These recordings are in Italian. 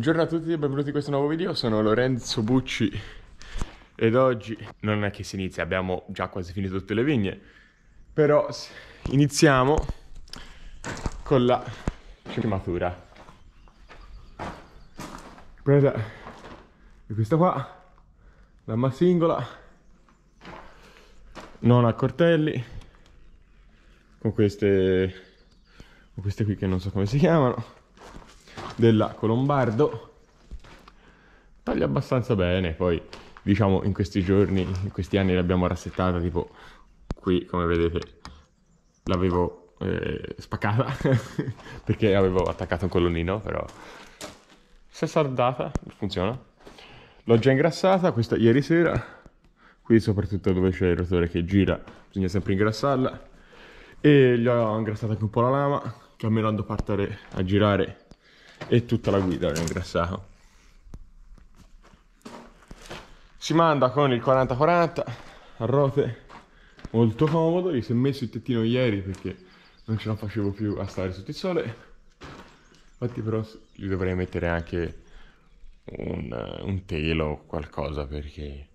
Buongiorno a tutti e benvenuti in questo nuovo video, sono Lorenzo Bucci ed oggi non è che si inizia, abbiamo già quasi finito tutte le vigne, però iniziamo con la scimatura. Questa è questa qua, la singola, non a cortelli, con queste, con queste qui che non so come si chiamano della Colombardo. Taglia abbastanza bene poi diciamo in questi giorni in questi anni l'abbiamo rassettata tipo qui come vedete l'avevo eh, spaccata perché avevo attaccato un colonnino però si è saldata funziona. L'ho già ingrassata questa ieri sera qui soprattutto dove c'è il rotore che gira bisogna sempre ingrassarla. E gli ho ingrassato anche un po' la lama che almeno quando partare a girare e tutta la guida è ingrassato si manda con il 40-40 a rote molto comodo. Gli si è messo il tettino ieri perché non ce la facevo più a stare sotto il sole. Infatti però gli dovrei mettere anche un, un telo o qualcosa perché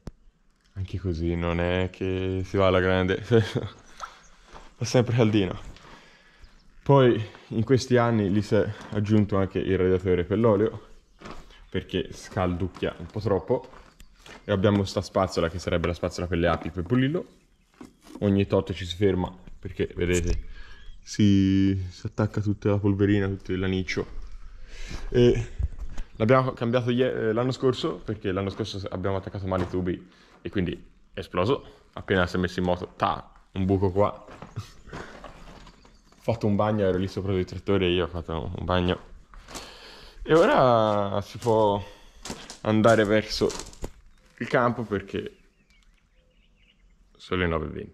anche così non è che si va alla grande. Fa sempre caldino poi in questi anni gli si è aggiunto anche il radiatore per l'olio perché scalducchia un po' troppo. E abbiamo questa spazzola che sarebbe la spazzola per le api per pulirlo. Ogni tot ci si ferma perché vedete si, si attacca tutta la polverina tutto l'aniccio. E l'abbiamo cambiato eh, l'anno scorso perché l'anno scorso abbiamo attaccato male i tubi e quindi è esploso. Appena si è messo in moto ta un buco qua fatto un bagno, ero lì sopra il trattore e io ho fatto un bagno. E ora si può andare verso il campo perché sono le 9.20.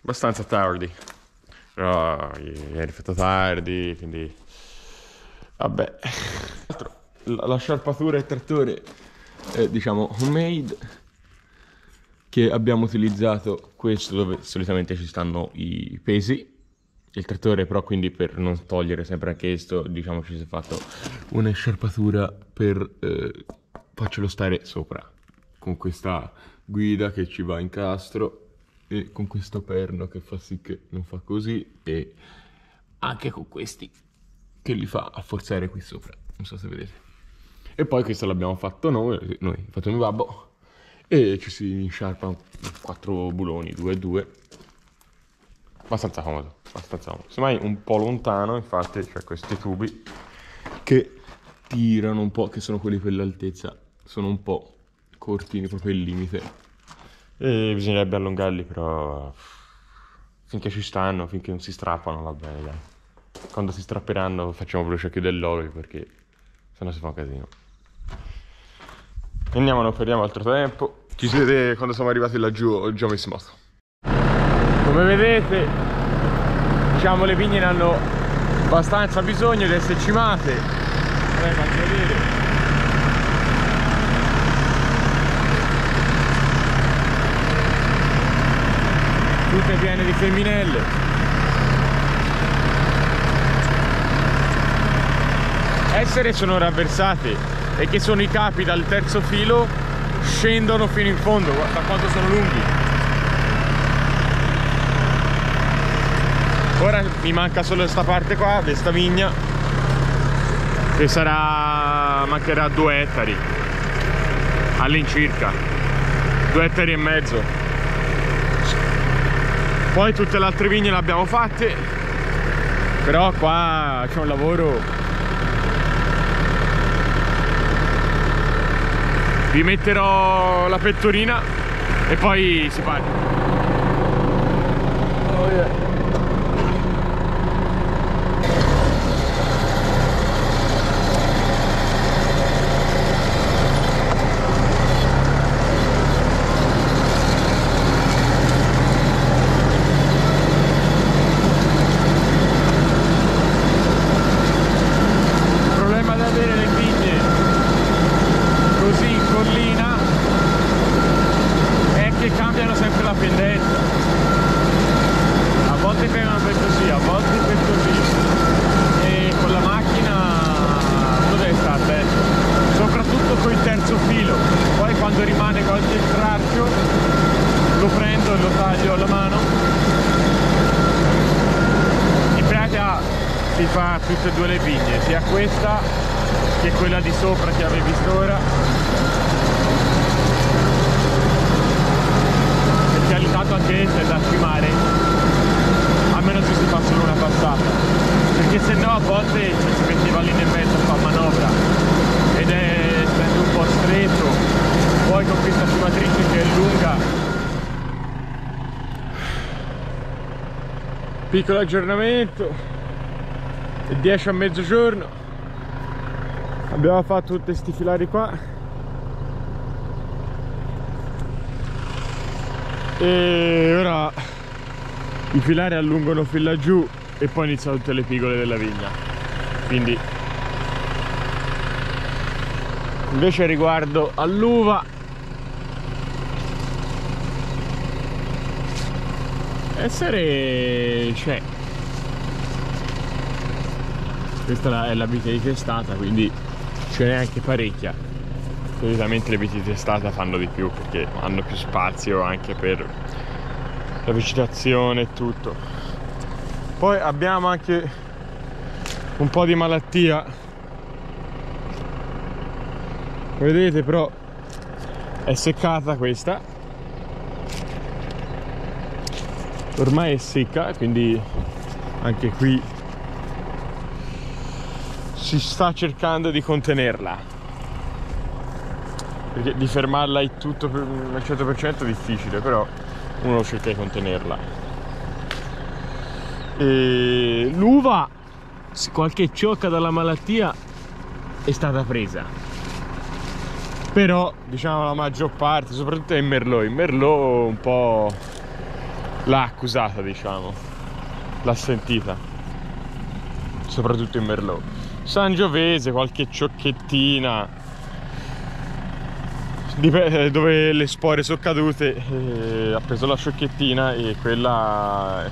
Abbastanza tardi. Però ieri fatto tardi, quindi... Vabbè. La sciarpatura e il trattore è diciamo homemade che abbiamo utilizzato questo dove solitamente ci stanno i pesi il trattore però quindi per non togliere sempre anche questo diciamo ci si è fatto una sciarpatura per eh, farcelo stare sopra. Con questa guida che ci va in castro e con questo perno che fa sì che non fa così e anche con questi che li fa a forzare qui sopra. Non so se vedete. E poi questo l'abbiamo fatto noi noi fatto mio babbo e ci si insciarpa quattro buloni due e due abbastanza comodo, abbastanza comodo. Semmai un po' lontano, infatti, c'è questi tubi che tirano un po', che sono quelli per l'altezza, sono un po' cortini, proprio il limite. E bisognerebbe allungarli, però finché ci stanno, finché non si strappano, va bene, dai. Quando si strapperanno facciamo veloce a chiudere l'olio perché sennò si fa un casino. Andiamo, non perdiamo altro tempo. Ci si vede quando siamo arrivati laggiù, ho già messo in moto come vedete diciamo le vigne hanno abbastanza bisogno di essere cimate. Eh, faccio vedere tutte piene di femminelle. Essere sono ravversate e che sono i capi dal terzo filo scendono fino in fondo. Guarda quanto sono lunghi ora mi manca solo questa parte qua questa vigna che sarà mancherà due ettari. All'incirca. Due ettari e mezzo. Poi tutte le altre vigne le abbiamo fatte però qua c'è un lavoro. Vi metterò la pettorina e poi si parte fa tutte e due le pigne sia questa che quella di sopra che avevi visto ora. Perché all'intanto anche questa è da scimare a meno che si fa solo una passata. Perché se no a volte ci si metteva lì nel mezzo a fare manovra. Ed è essendo un po' stretto. Poi con questa scimatrice che è lunga. Piccolo aggiornamento 10 a mezzogiorno abbiamo fatto tutti questi filari qua. E ora i filari allungano fin laggiù e poi iniziano tutte le pigole della vigna. Quindi invece riguardo all'uva essere c'è questa è la vite di testata quindi ce n'è anche parecchia. Solitamente le viti di testata fanno di più perché hanno più spazio anche per la vegetazione e tutto. Poi abbiamo anche un po' di malattia. Vedete però è seccata questa. Ormai è secca quindi anche qui si sta cercando di contenerla. Perché di fermarla in tutto al 100% è difficile però uno cerca di contenerla. E l'uva qualche ciocca dalla malattia è stata presa. Però diciamo la maggior parte soprattutto è in merlot in merlot un po' l'ha accusata diciamo. L'ha sentita soprattutto in merlot. Sangiovese, qualche ciocchettina. Dove le spore sono cadute eh, ha preso la sciochettina e quella eh,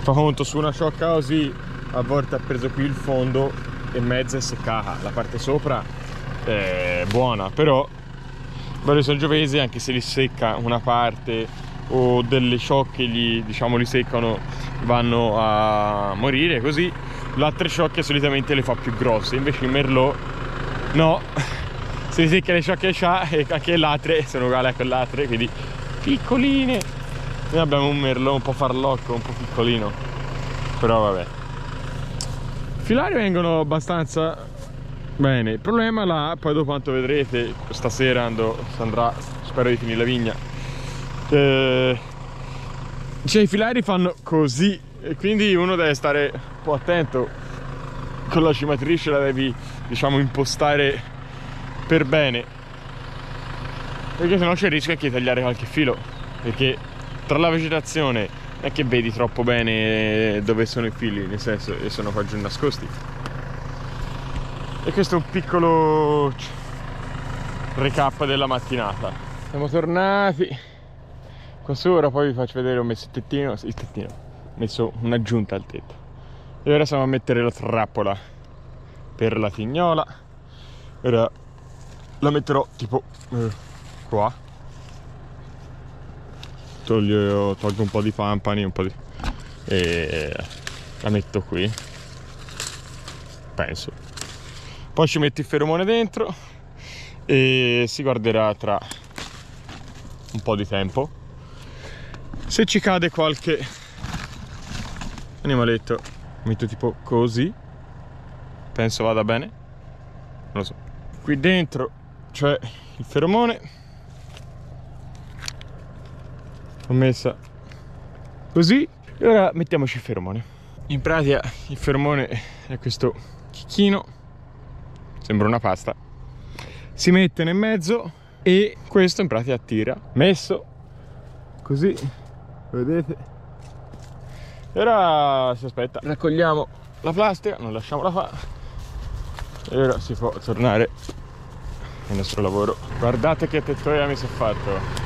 fa conto su una ciocca così a volte ha preso qui il fondo e mezza è seccata. La parte sopra è buona però Bello Sangiovese anche se li secca una parte o delle ciocche gli, diciamo, li seccano vanno a morire così l'altre sciocche solitamente le fa più grosse invece il merlot no. Si secca le sciocche c'ha e anche le altre sono uguali a quell'altre quindi piccoline. Noi abbiamo un merlot un po' farlocco un po' piccolino però vabbè. I filari vengono abbastanza bene. Il problema là poi dopo quanto vedrete stasera ando, andrà spero di finire la vigna. Eh, cioè i filari fanno così e quindi uno deve stare un po' attento. Con la cimatrice la devi diciamo impostare per bene. Perché sennò c'è il rischio anche di tagliare qualche filo. Perché tra la vegetazione non è che vedi troppo bene dove sono i fili nel senso che sono qua giù nascosti. E questo è un piccolo recap della mattinata. Siamo tornati qua sopra poi vi faccio vedere ho messo il tettino il tettino messo un'aggiunta al tetto. E ora siamo a mettere la trappola per la tignola ora la metterò tipo eh, qua. Toglio, tolgo un po' di pampani un po' di e la metto qui. Penso. Poi ci metto il feromone dentro e si guarderà tra un po' di tempo. Se ci cade qualche animaletto metto tipo così. Penso vada bene. Non lo so. Qui dentro c'è il feromone. Ho messa così. E ora mettiamoci il feromone. In pratica il feromone è questo chicchino. Sembra una pasta. Si mette nel mezzo e questo in pratica attira messo così. Vedete e ora si aspetta. Raccogliamo la plastica non lasciamola fa. E ora si può tornare al nostro lavoro. Guardate che tettoia mi si è fatto.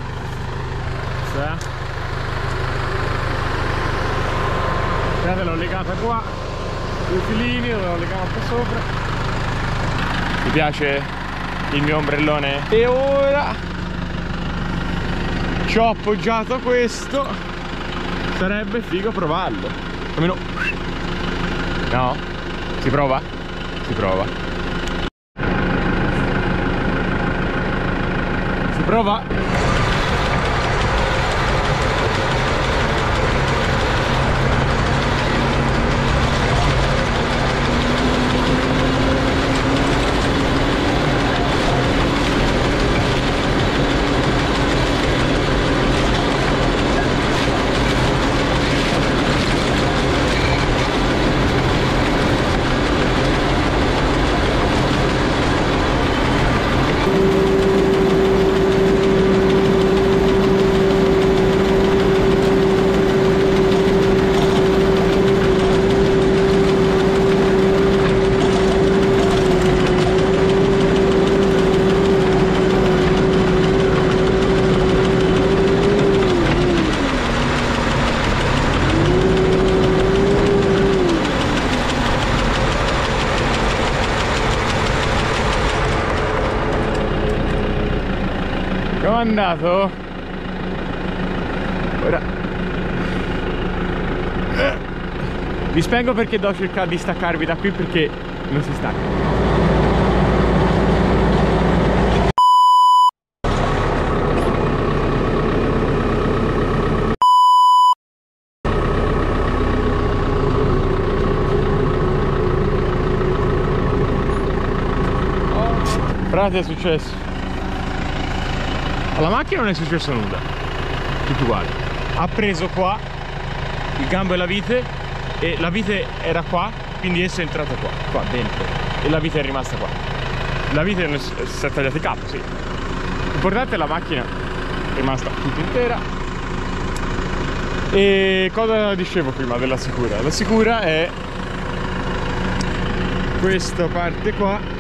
Vedete l'ho legata qua. Due filini l'ho legata po' sopra. Mi piace il mio ombrellone? E ora ci ho appoggiato questo sarebbe figo provarlo almeno no? si prova? si prova si prova? Andato? Ora. Vi spengo perché devo cercare di staccarvi da qui perché non si stacca. Frate è successo alla macchina non è successo nulla. Tutto uguale. Ha preso qua il gambo e la vite e la vite era qua quindi esso è entrato qua qua dentro. E la vite è rimasta qua. La vite si è tagliata i capo sì. L'importante è la macchina è rimasta tutta intera. E cosa dicevo prima della sicura? La sicura è questa parte qua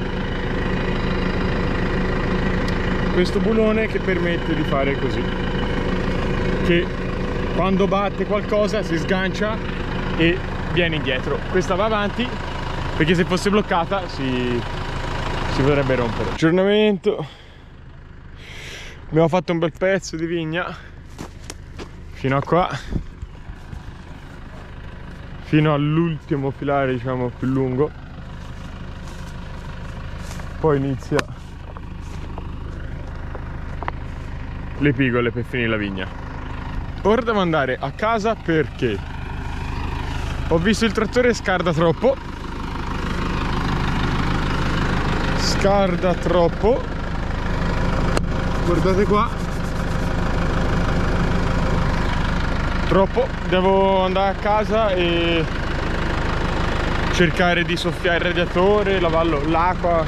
questo bulone che permette di fare così. Che quando batte qualcosa si sgancia e viene indietro. Questa va avanti perché se fosse bloccata si, si potrebbe rompere. Aggiornamento. Abbiamo fatto un bel pezzo di vigna. Fino a qua. Fino all'ultimo filare diciamo più lungo. Poi inizia le pigole per finire la vigna. Ora devo andare a casa perché ho visto il trattore scarda troppo. Scarda troppo. Guardate qua. Troppo. Devo andare a casa e cercare di soffiare il radiatore lavarlo l'acqua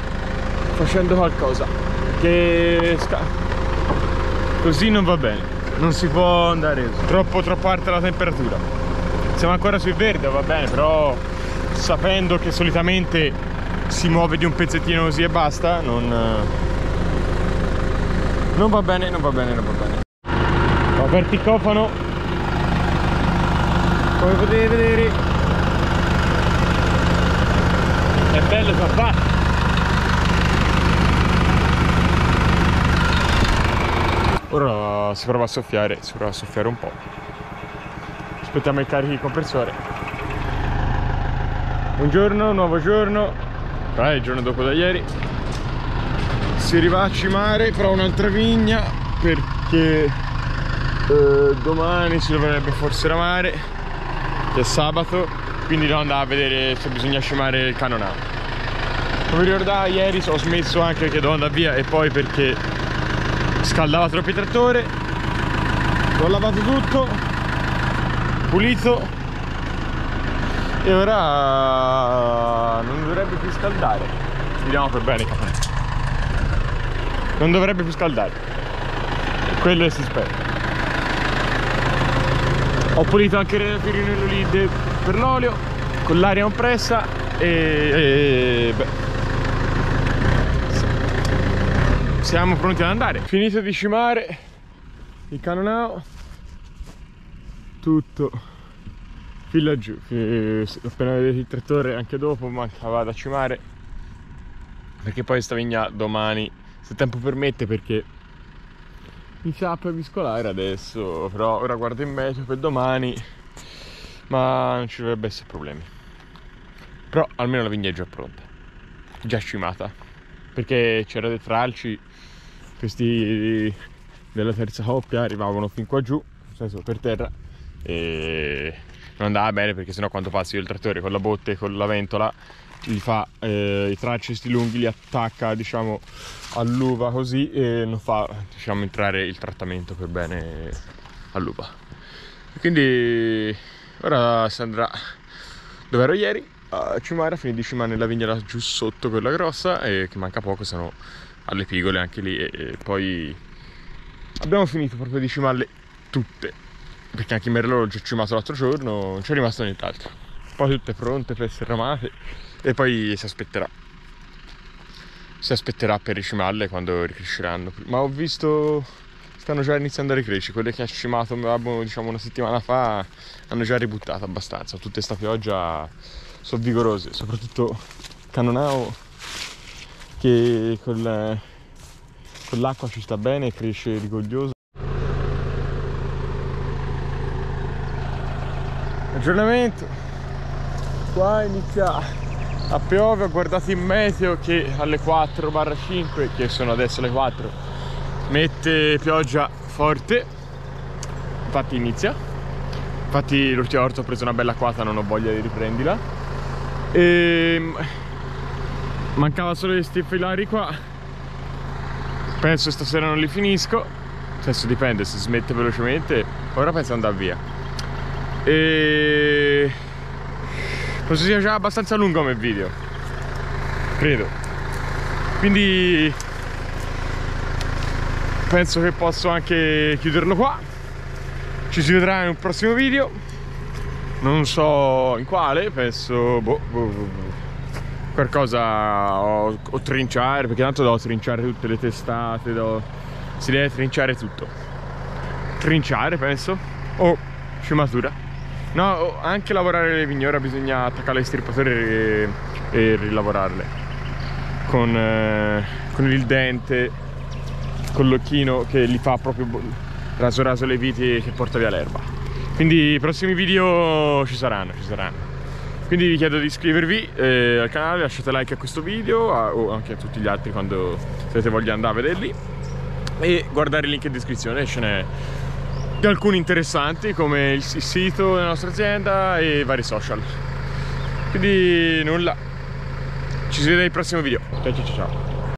facendo qualcosa. Che così non va bene. Non si può andare troppo troppo alta la temperatura. Siamo ancora sui verde va bene però sapendo che solitamente si muove di un pezzettino così e basta non non va bene non va bene non va bene. Ho aperto il cofano come potete vedere. È bello fatto ora si prova a soffiare si prova a soffiare un po' aspettiamo il carico di compressore. Buongiorno nuovo giorno. È il giorno dopo da ieri. Si arriva a cimare però un'altra vigna perché eh, domani si dovrebbe forse ramare che è sabato quindi devo andare a vedere se bisogna cimare il canonato come ricordate ieri ho smesso anche che devo andare via e poi perché scaldava troppo il trattore. L'ho lavato tutto. Pulito. E ora non dovrebbe più scaldare. Vediamo per bene. Non dovrebbe più scaldare. Quello si spera ho pulito anche il radiatorino lì per l'olio con l'aria compressa e, e beh siamo pronti ad andare. Finito di cimare il canonao. Tutto. Fin laggiù. Appena vedete il trattore anche dopo manca vado a cimare perché poi sta vigna domani. Se tempo permette perché inizia a pioviscolare adesso, però ora guardo in meteo per domani, ma non ci dovrebbe essere problemi. Però almeno la vigna è già pronta, già scimata, perché c'era dei tralci, questi della terza coppia arrivavano fin qua giù, nel senso per terra, e non andava bene perché sennò quando passi il trattore con la botte con la ventola li fa eh, i tracci sti lunghi li attacca diciamo all'uva così e non fa diciamo entrare il trattamento per bene all'uva. Quindi ora si andrà dove ero ieri a Cimara finire di cimare nella vigna giù sotto quella grossa e che manca poco sono alle pigole anche lì e, e poi abbiamo finito proprio di cimarle tutte perché anche in Merlot l'ho già cimato l'altro giorno non c'è rimasto nient'altro. Poi tutte pronte per essere ramate e poi si aspetterà. Si aspetterà per ricimarle quando ricresceranno. Ma ho visto stanno già iniziando a ricrescere quelle che ha cimato diciamo una settimana fa hanno già ributtato abbastanza. Tutte sta pioggia sono vigorose soprattutto Cannonao che con, l'acqua ci sta bene e cresce rigoglioso. Aggiornamento. Qua inizia a piove ho guardato in meteo che alle 4 5 che sono adesso le 4 mette pioggia forte. Infatti inizia. Infatti l'ultima volta ho preso una bella quata non ho voglia di riprendila e ehm, mancava solo questi filari qua penso stasera non li finisco adesso dipende se smette velocemente ora penso andare via e Penso sia già abbastanza lungo come video. Credo. Quindi penso che posso anche chiuderlo qua. Ci si vedrà in un prossimo video. Non so in quale, penso boh, boh, boh, boh. qualcosa o, o, trinciare, perché tanto devo trinciare tutte le testate, devo... si deve trinciare tutto. Trinciare penso, o scimatura. No, anche lavorare le vigne, ora bisogna attaccare le stirpatori e, e rilavorarle. Con, eh, con, il dente, con l'occhino che li fa proprio raso raso le viti che porta via l'erba. Quindi i prossimi video ci saranno, ci saranno. Quindi vi chiedo di iscrivervi eh, al canale, lasciate like a questo video a, o anche a tutti gli altri quando avete voglia di andare a vederli. E guardare il link in descrizione, ce n'è alcuni interessanti come il sito della nostra azienda e vari social. Quindi nulla. Ci si vede nel prossimo video. Ciao ciao ciao